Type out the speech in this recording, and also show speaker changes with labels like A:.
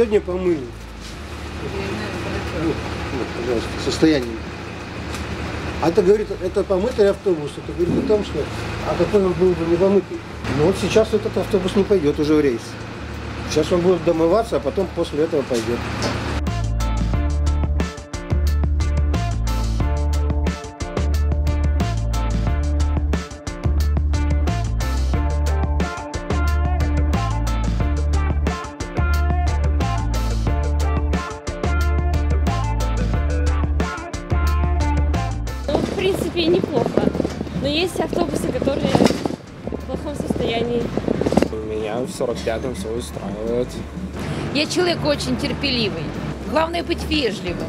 A: сегодня помыли. Вот, вот, пожалуйста, состояние. А это говорит, это помытый автобус, это говорит о том, что, а какой он был бы не помытый. Но вот сейчас этот автобус не пойдет уже в рейс. Сейчас он будет домываться, а потом после этого пойдет.
B: Принципе, неплохо. Но есть автобусы, которые в плохом состоянии.
C: Меня в 45-м все устраивает.
D: Я человек очень терпеливый. Главное быть вежливым.